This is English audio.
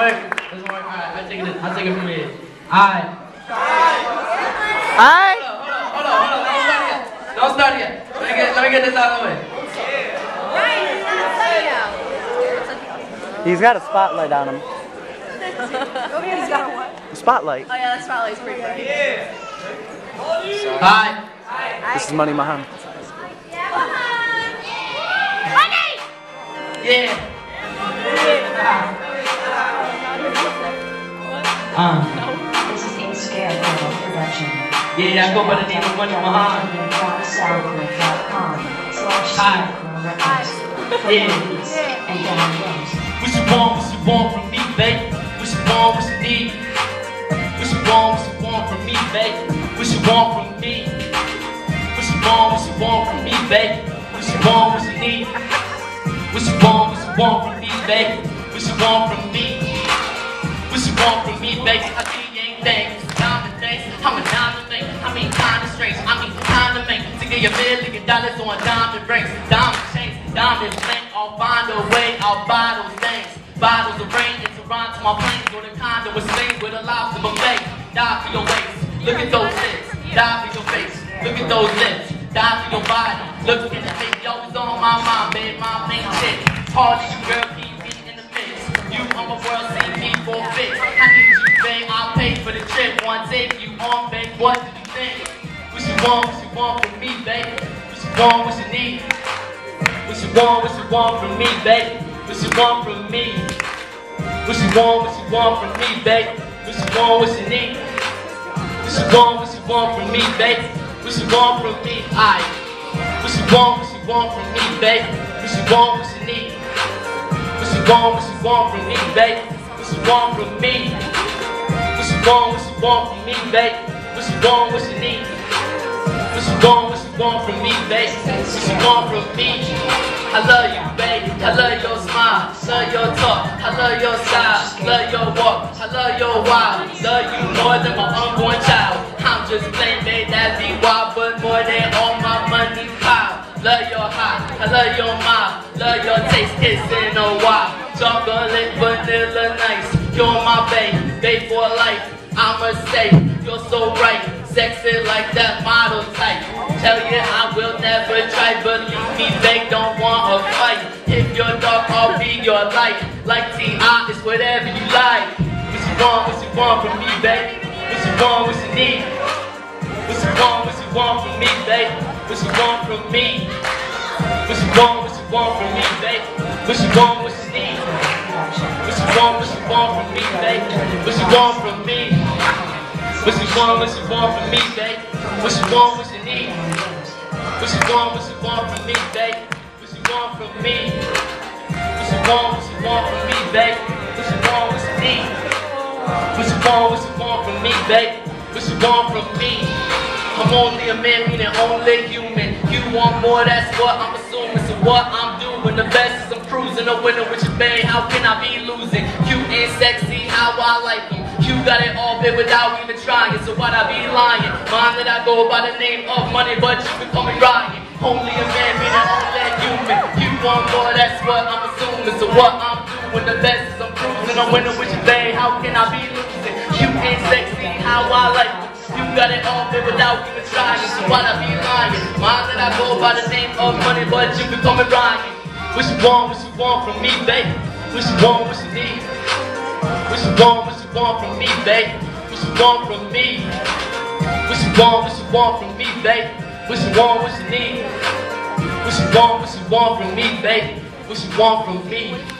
work. Doesn't work. Alright, I take it. I take it from here. Alright. Alright. Hold on, hold on, hold on. Don't start yet. Don't start yet. Let me get, let me get this out of the way. He's got a spotlight on him. He's got a what? Spotlight. Oh yeah, that spotlight's pretty bright. Alright. This is Money Mahan. Money. Yeah. Uh, This is a Scarecrow production. yeah, I go by the name of Money Mahan. Hi. Yeah. and downloads. What you want, what you want from me, babe? What you want, what you need? What you want, what you want from me, babe? What you want from me? What you want, what you want from me, babe? What you want, what you need? What you want, what you want from me, babe? What you want from me? What you want from me, baby? I see you ain't things. I'm a diamond thing. I mean, kind of strange. I mean, kind of make to get a million dollars on diamond rings, diamond chains, diamond bling. I'll find a way. I'll buy those things. Bottles of rain in Toronto, my planes on a condo with slings with a lobster buffet. Die for your waist. Look at those lips. Die for your face. Look at those lips. Die for your body. Look in the face. Yo, it's on my mind, babe. My main chick. Hardy, What you think? What you want, what you want from me, babe? What you want, what you need? What you want, what you want from me, babe? What you want from me? What you want, what you want from me, babe? What you want, what you need? What you want, what you want from me, babe? What you want from me? Aye. What you want, what you want from me, babe? What you want, what you need? What you want, what you want from me, babe? What you want from me? What you want, what you want from me, babe? What you want, what you need? What you want, what you want from me, babe? What you want from me? I love you, babe. I love your smile, love your talk. I love your style, love your walk. I love your wild, love you more than my unborn child. I'm just playing, baby. that be wild, but more than all my money pile. Love your high, I love your mouth, love your taste, kissing a while. Chocolate, vanilla, nice. You're my babe, babe for life. I'ma say you're so right, sexy like that model type. Tell you I will never try, believe me, they don't want a fight. If you're dark, I'll be your light. Like T.I., it's whatever you like. What you want, what you want from me, babe? What you want, what you need? What you want, what you want from me, babe? What you want from me? What you want, what you want from me, babe? What you want, what you need? What you want, what you want from me, babe? What you want from me? What you want, what you want from me, babe? What you want, what you need? What you want, what you want from me, babe? What you want from me? What you want, what you want from me, babe? What you want, what you need? What you want, what you want from me, babe? What you want from me? I'm only a man, meaning only human. You want more, that's what I'm assuming. So what I'm doing, the best is I'm cruising. A winner with your babe, how can I be losing? Cute and sexy, how I like them. You got it all bit without even trying, so why'd I be lying? Mine that I go by the name of money, but you can call me Ryan. Only a man, meaning only human. You want more, that's what I'm assuming. So what I'm doing, the best is I'm cruising. A winner with your babe, how can I be losing? Cute and sexy, how I like them. You got it all bit without even trying, so why'd I be lying? Mine that I go by the name of money, but you can call me Ryan. What you want, what you want from me, babe? What you want, what you need? What you want, what want from me, babe? What you want from me? What you want, what you want from me, babe? What you want, what you need? What you want, what you want from me, babe? What you want from me?